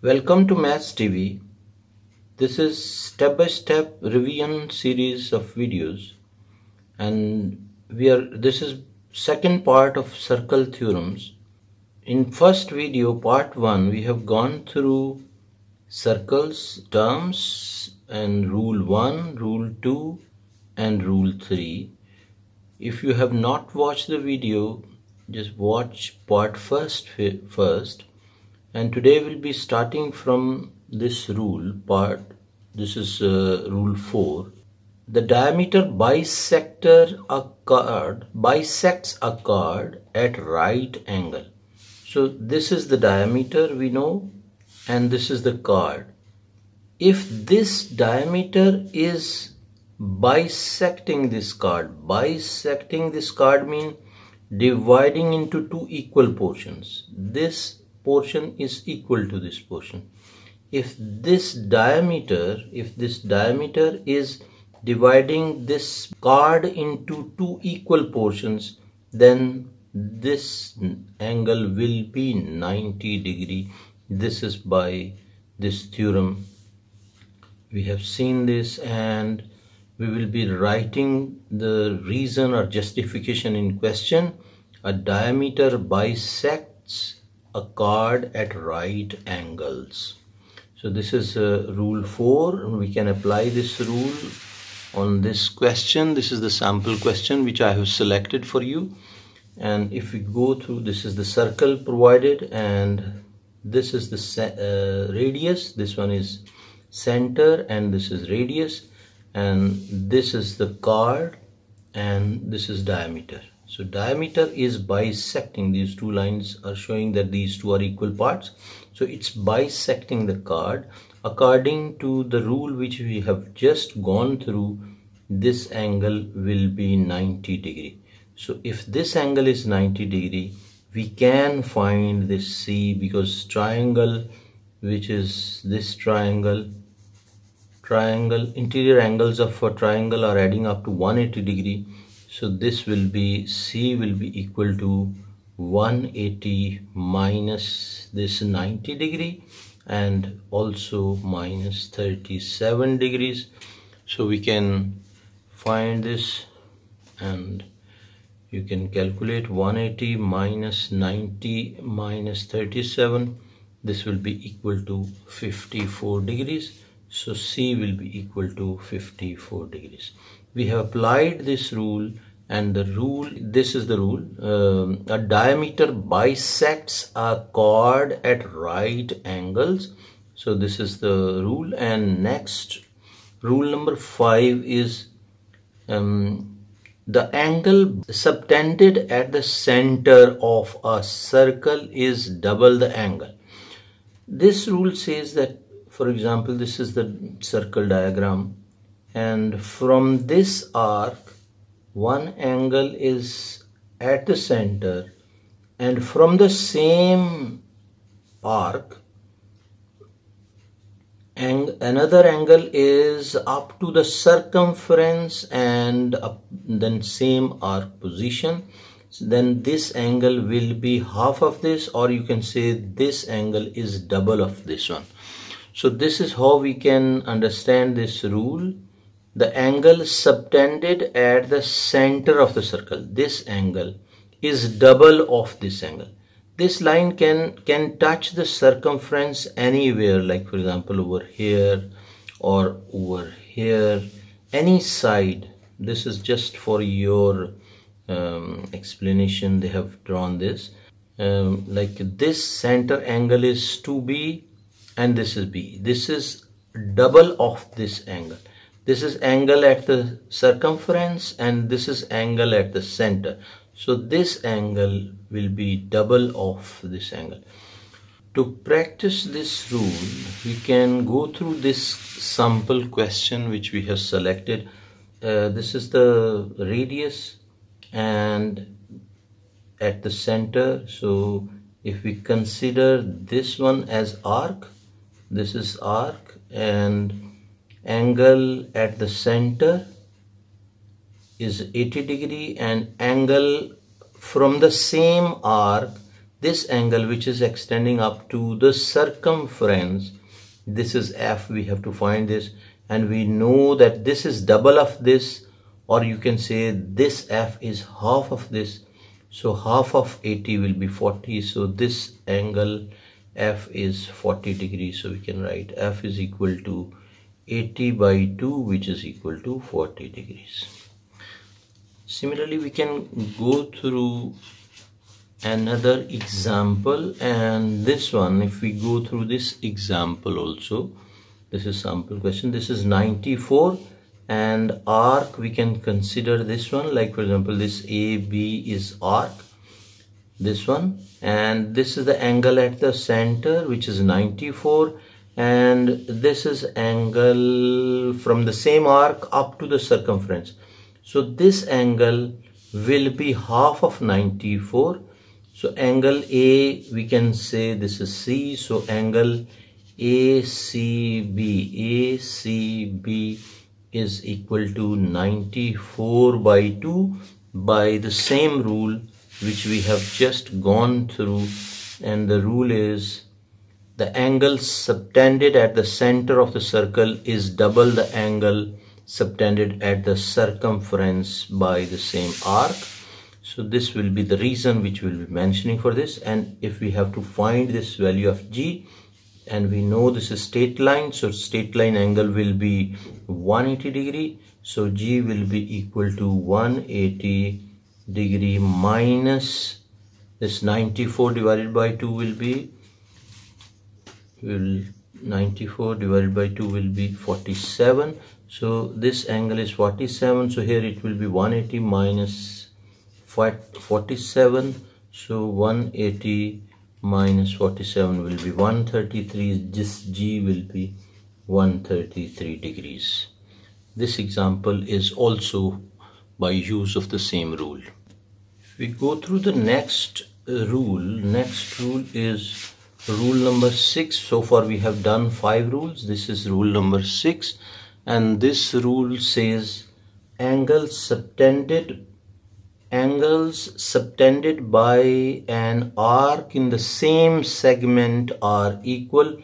Welcome to Maths TV. This is step-by-step revision series of videos and we are this is second part of circle theorems. In first video part 1 we have gone through circles terms and rule 1, rule 2 and rule 3. If you have not watched the video just watch part first first. And today we'll be starting from this rule part. This is uh, rule 4 the diameter bisector a chord bisects a chord at right angle. So this is the diameter we know and this is the chord if this diameter is bisecting this chord. bisecting this chord means dividing into two equal portions. This portion is equal to this portion. If this diameter if this diameter is dividing this chord into two equal portions then this angle will be 90 degree. This is by this theorem. We have seen this and we will be writing the reason or justification in question. A diameter bisects a chord at right angles. So this is uh, rule 4 we can apply this rule on this question. This is the sample question which i have selected for you. And if we go through this is the circle provided and this is the uh, radius. This one is center and this is radius and this is the chord and this is diameter. So diameter is bisecting these two lines are showing that these two are equal parts. So it's bisecting the chord according to the rule which we have just gone through this angle will be 90 degree. So if this angle is 90 degree we can find this c because triangle which is this triangle triangle interior angles of a triangle are adding up to 180 degree. So this will be c will be equal to 180 minus this 90 degree and also minus 37 degrees. So we can find this and you can calculate 180 minus 90 minus 37 this will be equal to 54 degrees so c will be equal to 54 degrees. We have applied this rule and the rule this is the rule. Um, a diameter bisects a chord at right angles. So this is the rule. And next rule number 5 is um, the angle subtended at the center of a circle is double the angle. This rule says that for example this is the circle diagram. And from this arc one angle is at the center. And from the same arc and another angle is up to the circumference and up, then same arc position. So then this angle will be half of this or you can say this angle is double of this one so this is how we can understand this rule. The angle subtended at the center of the circle. This angle is double of this angle. This line can can touch the circumference anywhere like for example over here or over here. Any side. This is just for your um, explanation. They have drawn this. Um, like this center angle is 2b and this is b. This is double of this angle. This is angle at the circumference and this is angle at the center. So this angle will be double of this angle. To practice this rule we can go through this sample question which we have selected. Uh, this is the radius and at the center. So if we consider this one as arc this is arc and angle at the center is 80 degree and angle from the same arc this angle which is extending up to the circumference. This is f we have to find this. And we know that this is double of this or you can say this f is half of this. So half of 80 will be 40 so this angle f is 40 degrees so we can write f is equal to 80 by 2 which is equal to 40 degrees. Similarly we can go through another example and this one if we go through this example also this is sample question. This is 94 and arc we can consider this one. Like for example this AB is arc. This one and this is the angle at the center which is 94 and this is angle from the same arc up to the circumference. So this angle will be half of 94 so angle A we can say this is C. So angle ACB ACB is equal to 94 by 2 by the same rule which we have just gone through and the rule is the angle subtended at the center of the circle is double the angle subtended at the circumference by the same arc. So this will be the reason which we'll be mentioning for this. And if we have to find this value of g and we know this is straight line so straight line angle will be 180 degree. So G will be equal to 180 degree minus this 94 divided by 2 will be will 94 divided by 2 will be 47 so this angle is 47 so here it will be 180 minus 47 so 180 minus 47 will be 133 this G will be 133 degrees. This example is also by use of the same rule we go through the next rule. Next rule is rule number six. So far we have done five rules. This is rule number six. And this rule says angle subtended angles subtended by an arc in the same segment are equal.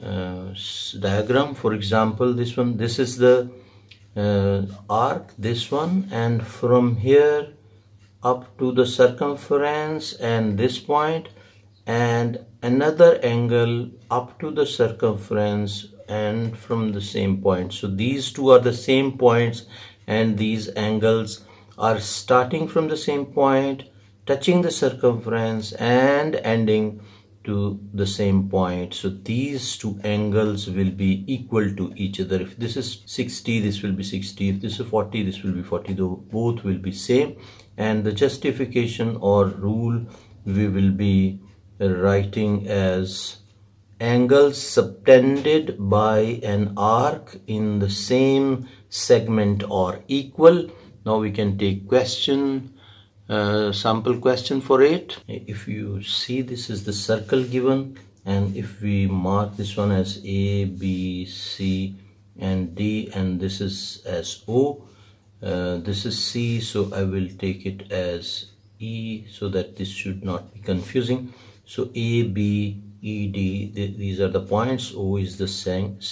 Uh, diagram for example this one this is the uh, arc this one. And from here up to the circumference and this point and another angle up to the circumference and from the same point so these two are the same points and these angles are starting from the same point, touching the circumference and ending to the same point. So these two angles will be equal to each other. If this is 60, this will be 60. If this is 40, this will be 40. Though both will be same. And the justification or rule we will be writing as angles subtended by an arc in the same segment or equal. Now we can take question uh, sample question for it. If you see this is the circle given and if we mark this one as a b c and d and this is as o uh, this is c so i will take it as e so that this should not be confusing so a b e d th these are the points o is the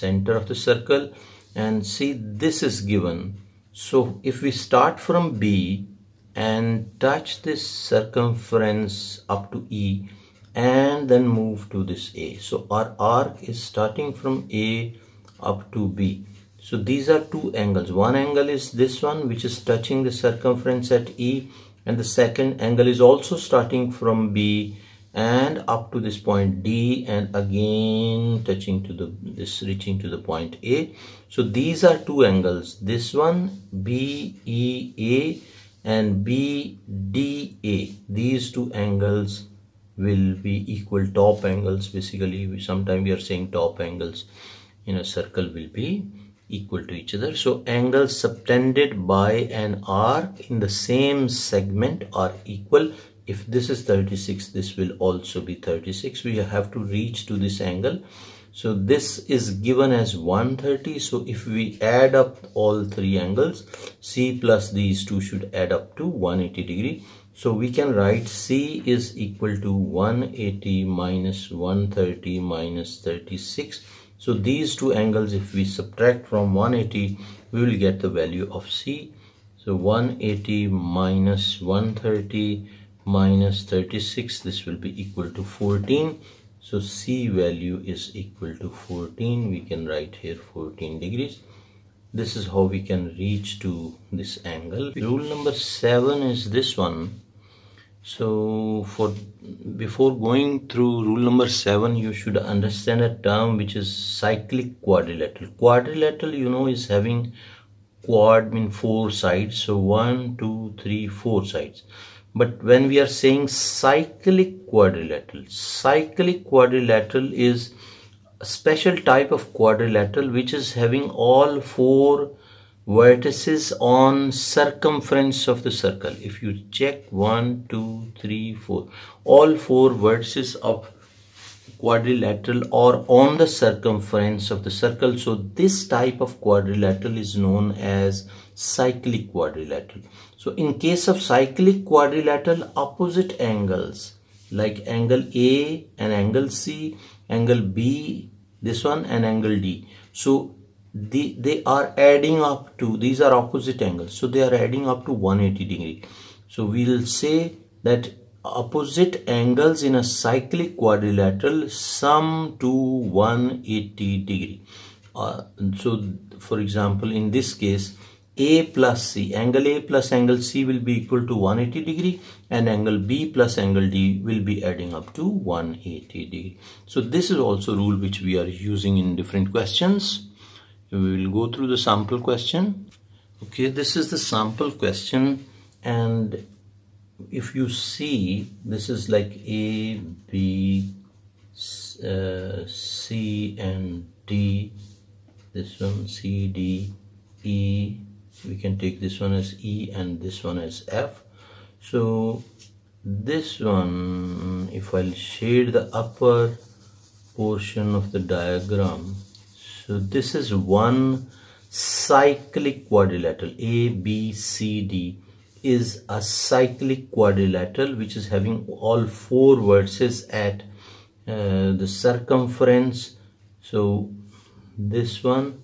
center of the circle and see this is given so if we start from B and touch this circumference up to E and then move to this A. So our arc is starting from A up to B. So these are two angles. One angle is this one which is touching the circumference at E and the second angle is also starting from B and up to this point D and again touching to the this reaching to the point A. So these are two angles. This one BEA and BDA these two angles will be equal top angles. Basically sometimes we are saying top angles in a circle will be equal to each other. So angles subtended by an arc in the same segment are equal. If this is 36 this will also be 36 we have to reach to this angle. So this is given as 130 so if we add up all three angles c plus these two should add up to 180 degree. So we can write c is equal to 180 minus 130 minus 36 so these two angles if we subtract from 180 we will get the value of c. So 180 minus 130 minus 36 this will be equal to 14 so c value is equal to 14 we can write here 14 degrees. This is how we can reach to this angle. Rule number 7 is this one so for before going through rule number 7 you should understand a term which is cyclic quadrilateral. Quadrilateral you know is having quad mean four sides so one two three four sides. But when we are saying cyclic quadrilateral cyclic quadrilateral is a special type of quadrilateral which is having all four vertices on circumference of the circle. If you check one two three four all four vertices of quadrilateral or on the circumference of the circle. So this type of quadrilateral is known as cyclic quadrilateral. So in case of cyclic quadrilateral, opposite angles like angle A and angle C, angle B, this one and angle D. So the, they are adding up to, these are opposite angles. So they are adding up to 180 degree. So we will say that opposite angles in a cyclic quadrilateral sum to 180 degree. Uh, so for example, in this case, a plus C. Angle A plus angle C will be equal to 180 degree and angle B plus angle D will be adding up to 180 degree. So this is also rule which we are using in different questions. We will go through the sample question. Okay, this is the sample question and if you see this is like A, B, uh, C and D, this one C, D, E, we can take this one as E and this one as F. So this one if I'll shade the upper portion of the diagram so this is one cyclic quadrilateral. A B C D is a cyclic quadrilateral which is having all four vertices at uh, the circumference. So this one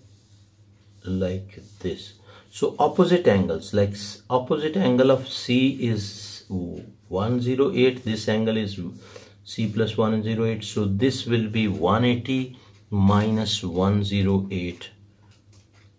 like this. So opposite angles like opposite angle of C is 108 this angle is C plus 108 so this will be 180 minus 108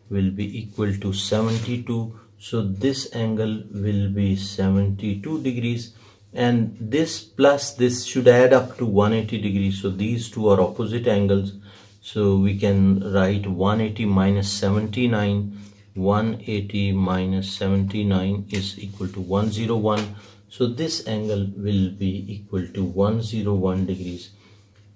will be equal to 72 so this angle will be 72 degrees. And this plus this should add up to 180 degrees. So these two are opposite angles. So we can write 180 minus 79 180 minus 79 is equal to 101 so this angle will be equal to 101 degrees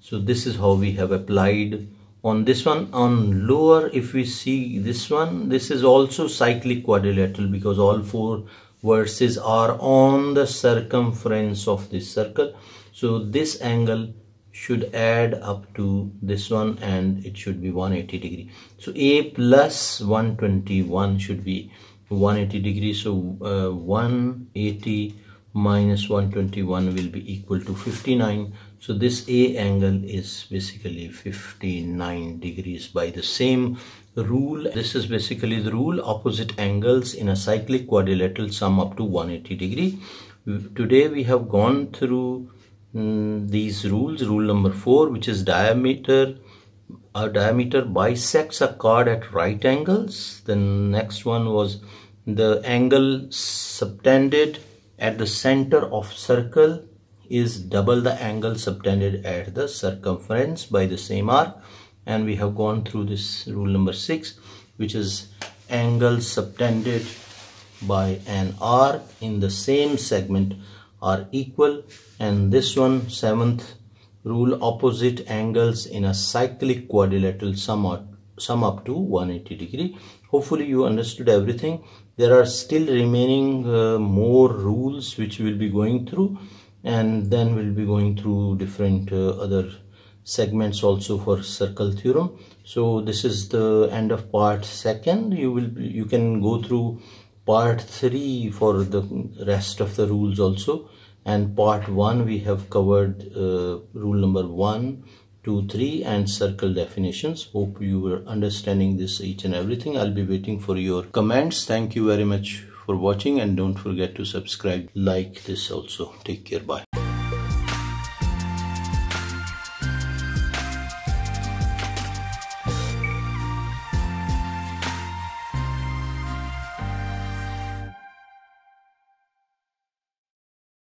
so this is how we have applied on this one. On lower if we see this one this is also cyclic quadrilateral because all four vertices are on the circumference of this circle. So this angle should add up to this one and it should be 180 degree. So a plus 121 should be 180 degree. So uh, 180 minus 121 will be equal to 59 so this a angle is basically 59 degrees by the same rule. This is basically the rule. Opposite angles in a cyclic quadrilateral sum up to 180 degree. Today we have gone through mm, these rules. Rule number four which is diameter a diameter bisects a chord at right angles. The next one was the angle subtended at the center of circle is double the angle subtended at the circumference by the same arc. And we have gone through this rule number six which is angle subtended by an arc in the same segment are equal. And this one seventh rule opposite angles in a cyclic quadrilateral sum up, sum up to 180 degree. Hopefully you understood everything there are still remaining uh, more rules which we will be going through and then we'll be going through different uh, other segments also for circle theorem. So this is the end of part second. You will you can go through part 3 for the rest of the rules also. And part 1 we have covered uh, rule number 1 2 3 and circle definitions. Hope you were understanding this each and everything. I'll be waiting for your comments. Thank you very much for watching and don't forget to subscribe like this also. Take care. Bye